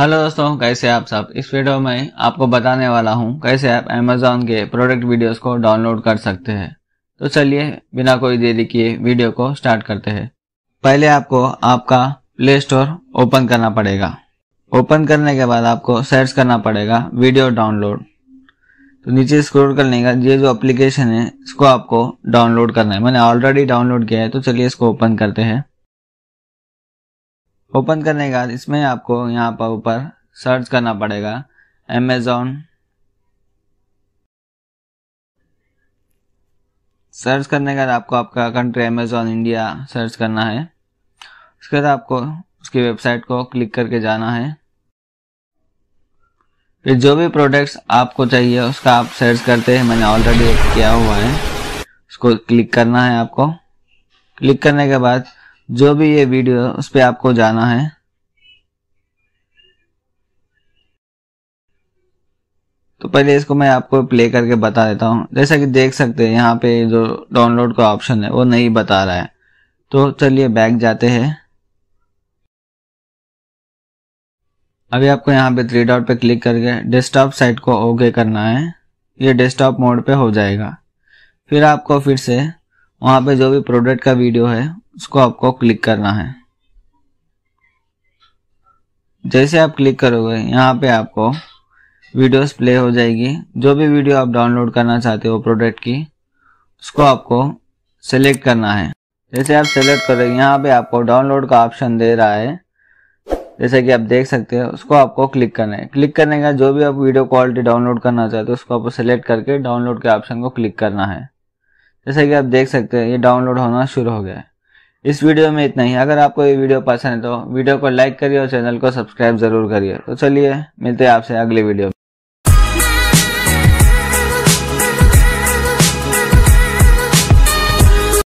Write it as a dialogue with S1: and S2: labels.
S1: Hello दोस्तों, कैसे आप सब? इस वीडियो में आपको बताने वाला हूँ कैसे आप अमेजोन के प्रोडक्ट वीडियोस को डाउनलोड कर सकते हैं। तो चलिए, बिना कोई देरी किए वीडियो को स्टार्ट करते हैं। पहले आपको आपका प्ले स्टोर ओपन करना पड़ेगा। ओपन करने के बाद आपको सर्च करना पड़ेगा वीडियो डाउनलोड तो नीचे स्क्रॉल करने का ये जो एप्लीकेशन है, इसको आपको डाउनलोड करना है। मैंने ऑलरेडी डाउनलोड किया है तो चलिए इसको ओपन करते हैं। ओपन करने के बाद इसमें आपको यहाँ पर ऊपर सर्च करना पड़ेगा अमेजोन सर्च करने के बाद आपको आपका कंट्री अमेजोन इंडिया सर्च करना है। उसके बाद आपको उसकी वेबसाइट को क्लिक करके जाना है। फिर जो भी प्रोडक्ट्स आपको चाहिए, उसका आप सर्च करते हैं, मैंने ऑलरेडी किया हुआ है। उसको क्लिक करना है आपको। क्लिक करने के बाद जो भी ये वीडियो उस पर आपको जाना है। तो पहले इसको मैं आपको प्ले करके बता देता हूँ। जैसा कि देख सकते हैं, यहाँ पे जो डाउनलोड का ऑप्शन है, वो नहीं बता रहा है। तो चलिए बैक जाते हैं। अभी आपको यहाँ पे थ्री डॉट पे क्लिक करके डेस्कटॉप साइट को ओके करना है। ये डेस्कटॉप मोड पे हो जाएगा। फिर आपको फिर से वहाँ पे जो भी प्रोडक्ट का वीडियो है, उसको आपको क्लिक करना है। जैसे आप क्लिक करोगे, यहाँ पे आपको वीडियोस प्ले हो जाएगी। जो भी वीडियो आप डाउनलोड करना चाहते हो प्रोडक्ट की, उसको आपको सेलेक्ट करना है। जैसे आप सेलेक्ट करोगे यहाँ पे आपको डाउनलोड का ऑप्शन दे रहा है। जैसे कि आप देख सकते हो, उसको आपको क्लिक करना है। क्लिक करने का जो भी आप वीडियो क्वालिटी डाउनलोड करना चाहते हो, उसको आपको सेलेक्ट करके डाउनलोड के ऑप्शन को क्लिक करना है। जैसे कि आप देख सकते हैं, ये डाउनलोड होना शुरू हो गया है। इस वीडियो में इतना ही। अगर आपको ये वीडियो पसंद है तो वीडियो को लाइक करिए और चैनल को सब्सक्राइब ज़रूर करिए। तो चलिए, मिलते हैं आपसे अगले वीडियो